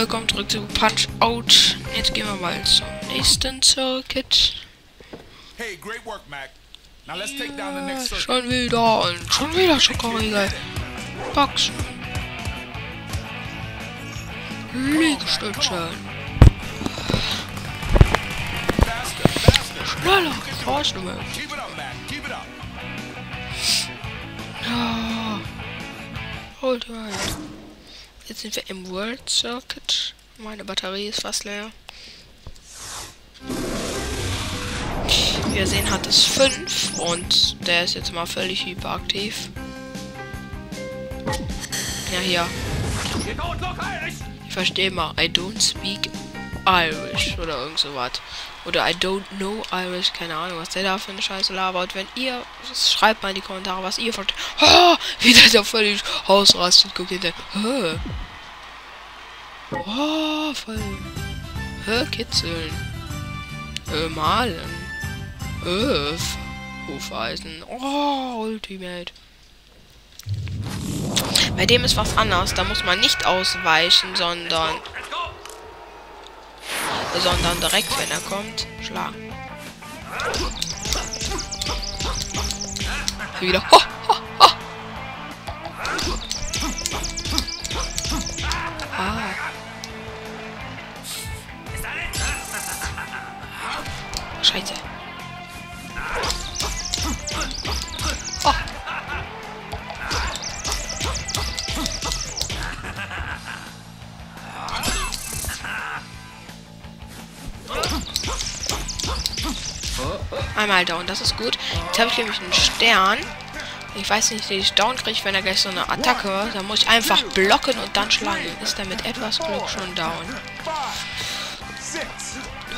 willkommen zurück zu Punch Out. Jetzt gehen wir mal zum nächsten Circuit. Hey, great work, Mac. Now let's take down the Ja, next circuit. schon wieder und schon wieder Schokoriegel. Boxen. Liegestütze. Faster, faster. Schneller. Rausnehmen. Keep it up, Jetzt sind wir im World Circuit. Meine Batterie ist fast leer. Wie ihr sehen, hat es 5 und der ist jetzt mal völlig hyperaktiv. Ja, hier. Ich verstehe mal. I don't speak Irish oder irgend sowas. Oder I don't know Irish. Keine Ahnung, was der da für eine Scheiße labert. Wenn ihr, schreibt mal in die Kommentare, was ihr versteht. Oh, wie der da völlig ausrastet. Guckt hinter. Hä? Oh, voll. Hä, kitzeln. Äh, malen. Äh, F- Hufeisen. Oh, Ultimate. Bei dem ist was anders. Da muss man nicht ausweichen, sondern sondern direkt, wenn er kommt, schlagen. Hier wieder. Ho, ho, ho. Ah. Scheiße. Einmal down, das ist gut. Jetzt habe ich nämlich einen Stern. Ich weiß nicht, wie ich down kriege, wenn er gleich so eine Attacke. Da muss ich einfach blocken und dann schlagen. Ist er mit etwas Glück schon down.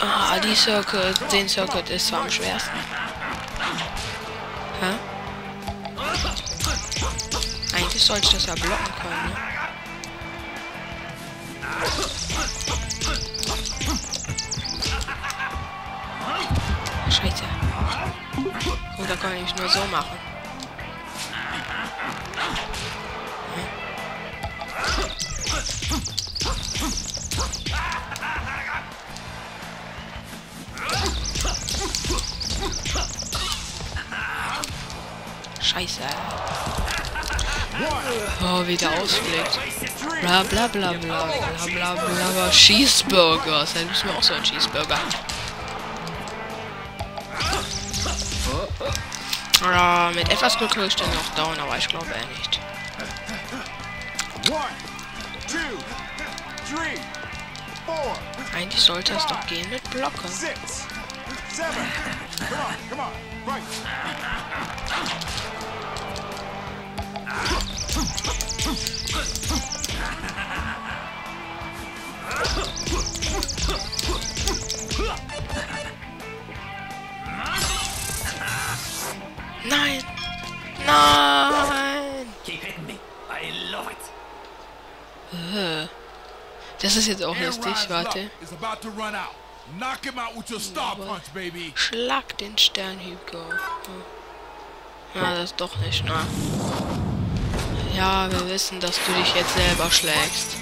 Ah, die Circuit, den Circuit ist zwar am schwersten. Hä? Eigentlich sollte ich das ja blocken können, ne? Scheiße. Da kann ich nur so machen. Scheiße. Oh, wie der ausfliegt. Bla bla bla bla bla bla bla bla. Cheeseburger. Ist mir auch so ein Cheeseburger. Ja, mit etwas Glück kriege ich den noch down, aber ich glaube eher nicht. Eigentlich sollte es doch gehen mit Blocken. Nein! Nein! Keep hitting me. I love it. Äh. Das ist jetzt auch lustig, warte. Schlag den Stern, Hugo. Hm. Ja, das ist doch nicht, ne? Ja, wir wissen, dass du dich jetzt selber schlägst.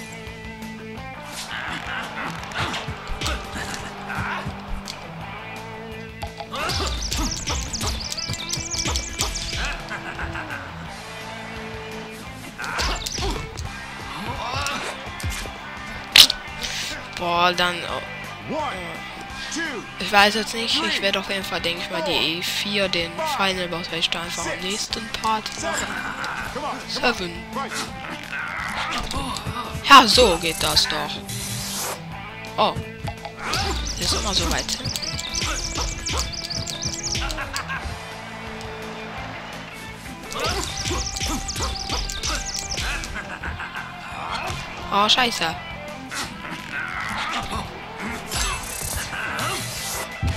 Boah, dann... oh, Ich weiß jetzt nicht, ich werde auf jeden Fall, denke ich mal, die E4, den Final Boss, werde ich da einfach im nächsten Part machen. Seven. Ja, so geht das doch. Oh. Ist immer so weit. Oh, scheiße.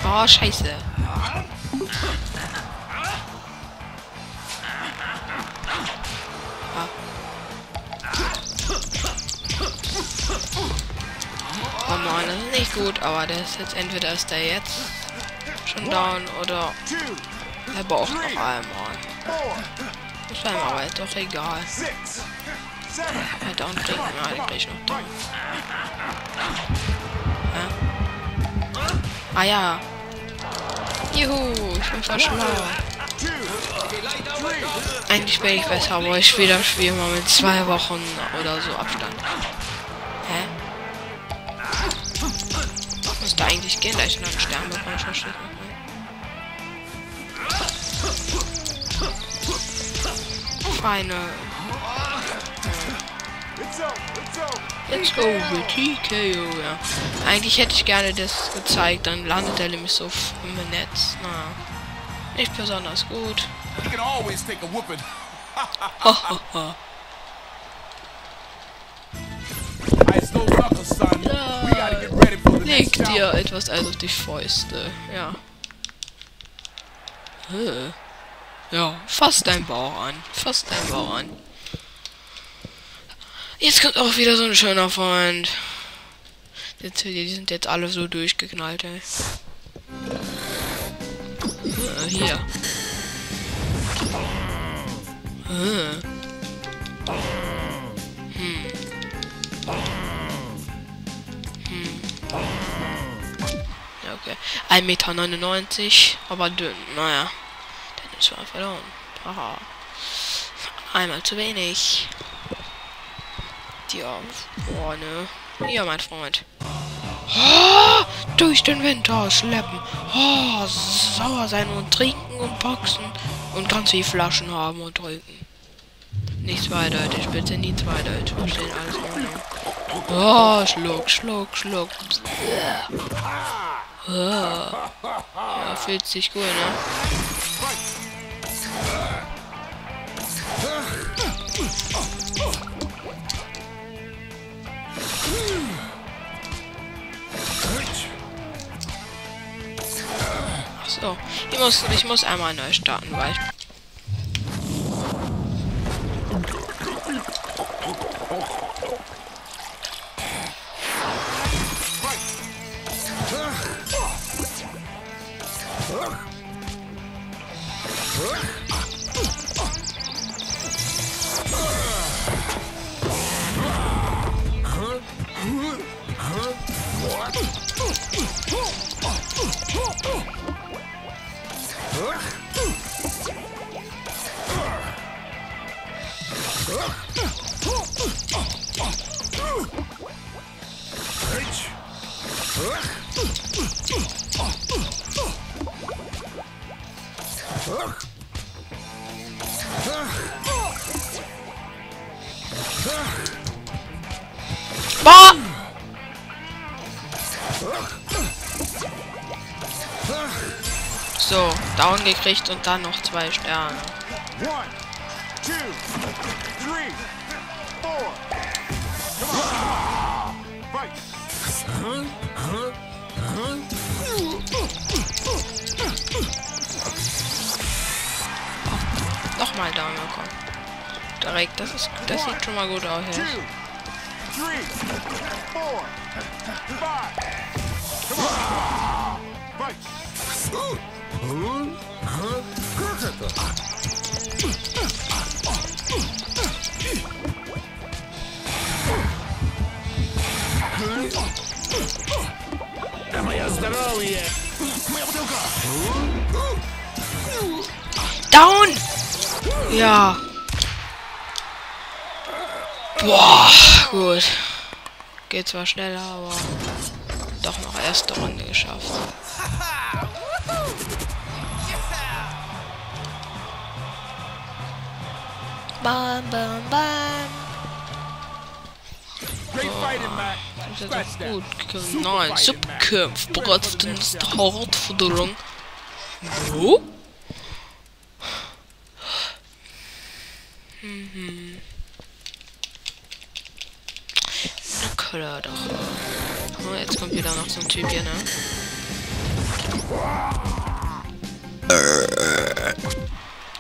Oh, scheiße. Ah. Oh Mann, das ist nicht gut, aber der ist jetzt entweder ist der jetzt schon down oder er braucht noch einmal. four, Ist einem aber jetzt doch egal. Er kriegen wir halt gleich noch da. Ah ja. Juhu, ich bin voll schlau. Eigentlich bin ich besser, aber ich spiele das Spiel mal mit zwei Wochen oder so Abstand. Hä? Müsste eigentlich gehen, da ich noch einen Stern bekomme, ich verstehe nicht. Feine. Let's go with TKO, ja. Eigentlich hätte ich gerne das gezeigt, dann landet er nämlich so im Netz. Naja. Nicht besonders gut. You can always take a whooping. Hahaha. Ice those knuckles, son. We gotta get ready for the Leg dir etwas ein auf die Fäuste. Ja. Ja, fass dein Bauch an. Fass dein Bauch an. Jetzt kommt auch wieder so ein schöner Freund. Jetzt, die sind jetzt alle so durchgeknallt, ey. Äh, hier. Äh. Hm. Ja, okay. 1,99 Meter, aber dünn. Naja. Dann ist er verloren. Haha. Einmal zu wenig. Ja, boah, ne. Hier, mein Freund. Oh, durch den Winter schleppen. Oh, sauer sein und trinken und boxen. Und ganz viele Flaschen haben und trinken. Nicht zweideutig, bitte nie zweideutig. Verstehen alles. Oh, schluck, schluck, schluck. Oh. Ja, fühlt sich gut, ne? So, ich muss, ich muss einmal neu starten, weil So, down gekriegt und dann noch zwei Sterne. One, two, three, Nochmal down bekommen. Direkt, das ist, das sieht schon mal gut aus. Jetzt. Down! Ja. Boah, gut. Geht zwar schneller, aber doch noch erste Runde geschafft. Bam, bam, bam. Great fighting, Mac. Das ist gut. Nein. Subkampf. Bereits Herausforderung. Wo? Mhm. Na klar doch. Oh, jetzt kommt wieder noch so ein Typ hier, ne?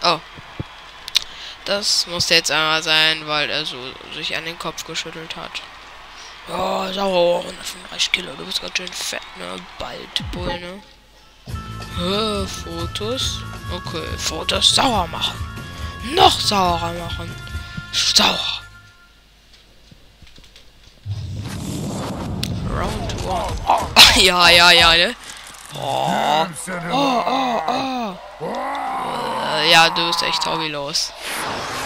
Oh. Das musste jetzt einmal sein, weil er so sich an den Kopf geschüttelt hat. Ja, sauer, 135 Kilo, du bist ganz schön fett, ne? Bald, Bull, ne? Hä, Fotos? Okay, Fotos sauer machen noch saurer machen. Sauer. Round one. Ah, ja, ja, ja, ne? Oh. Oh, oh, oh. Ja, du bist echt hobbylos. los.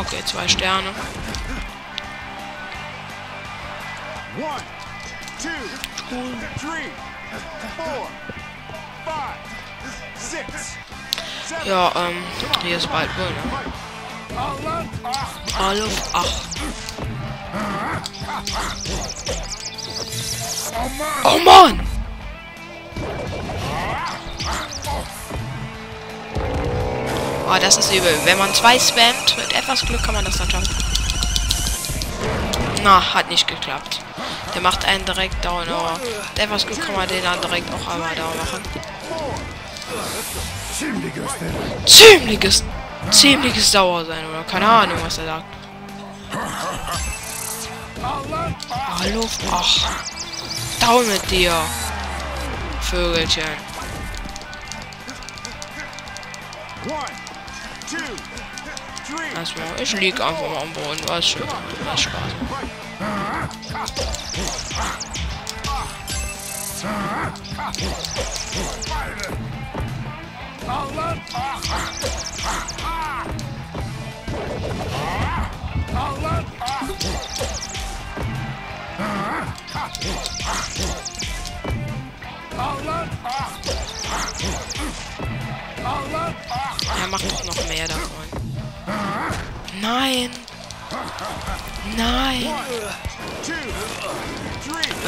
Okay, zwei Sterne. Ja, ähm, hier ist bald wohl, ne? Alle auf 8. Oh Mann! Oh, das ist übel. Wenn man zwei spammt, mit etwas Glück kann man das dann schaffen. Na, hat nicht geklappt. Der macht einen direkt down, aber mit etwas Glück kann man den dann direkt auch einmal down machen. Ziemliches, ziemliches Sauer sein, oder? Keine Ahnung, was er sagt. Hallo, ach. Down mit dir. Vögelchen. One, two, three. Lass mal, ich lieg einfach mal am Boden. Was schön. Was Spaß. Er macht noch mehr davon. Nein. Nein.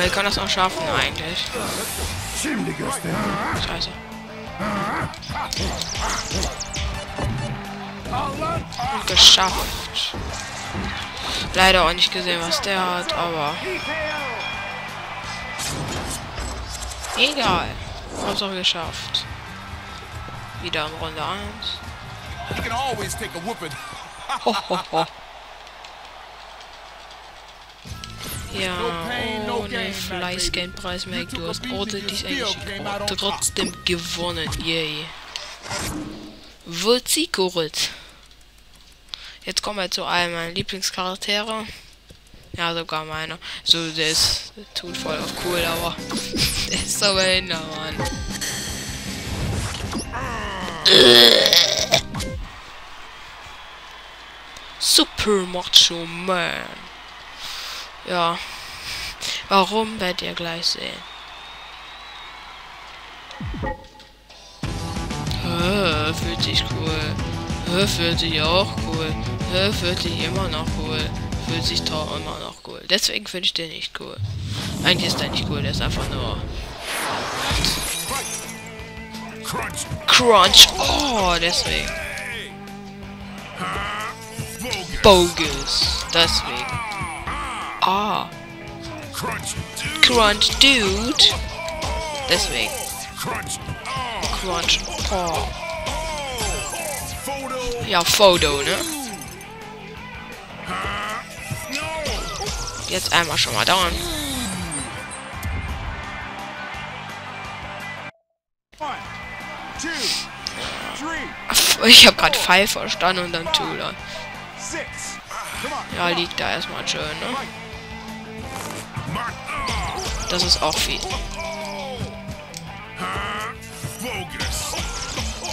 Weil ich kann das auch schaffen eigentlich. Scheiße. Und geschafft. Leider auch nicht gesehen, was der hat, aber egal. Hab's auch geschafft. Wieder in Runde 1. You can always take a whooping. Ho, ho, ho. Ja, ohne Fleißgeldpreis mehr. Du hast ordentlich eigentlich trotzdem gewonnen. Yay. Wurzikurit. Jetzt kommen wir zu einem meiner Lieblingscharaktere. Ja, sogar meiner. So, der ist der tut voll auf cool, aber der ist so behindert, Mann. Super Macho Man. Ja. Warum werdet ihr gleich sehen? Fühlt sich cool. Fühlt sich auch cool. Fühlt sich immer noch cool. Fühlt sich doch immer noch cool. Deswegen finde ich den nicht cool. Eigentlich ist der nicht cool, der ist einfach nur Crunch. Crunch. Oh, deswegen. Bogus. Bogus. Deswegen. Ah, Crunch. Dude. Crunch Dude. Deswegen. Crunch. Crunch. Oh. Ja, Foto, ne? Jetzt einmal schon mal dauern. Three, Ich habe gerade Five verstanden und dann on. Ja, liegt da erstmal schön, ne? Das ist auch viel.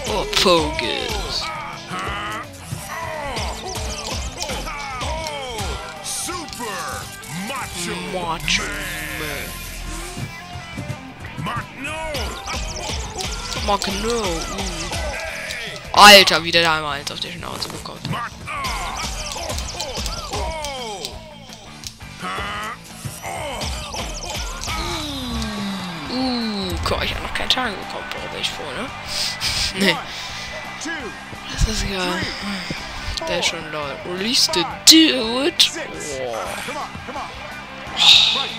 Oh, Pogus. Super. Macho. Macho. Mark. No. Mark no. Uh. Alter, wie der da einmal eins auf die Schnauze bekommt. Guck, ich habe noch keinen Tag bekommen, brauche ich vor, ne? nee. Das ist geil. Der ist schon lol. Release the dude. six. Boah. Come on, come on. Right.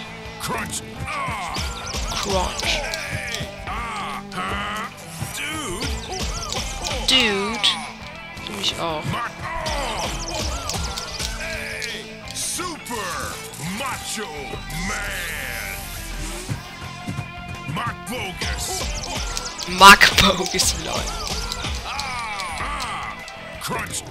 Crunch. Ah, Crunch. dude. Dude. Du mich auch. Oh. Super macho man. Mark Bogus. Mark Bogus lol. Crunch.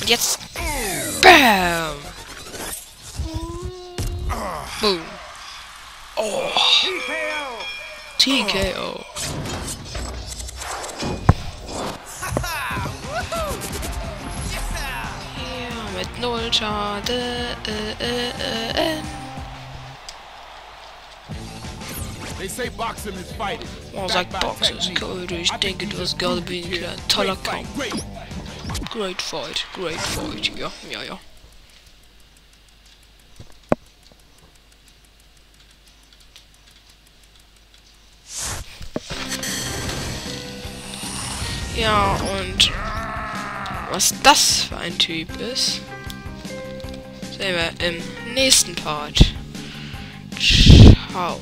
Und jetzt. Bam. Boom. Oh. TKO. Null Schade. Äh, äh, äh. They say boxing is fighting. Oh, sagt Box ist cool. Ich denke, du hast gerade wieder ein toller Kampf. Great. Great fight, great fight. Ja, ja, ja. Ja, und was das für ein Typ ist, sehen wir im nächsten Part. Ciao.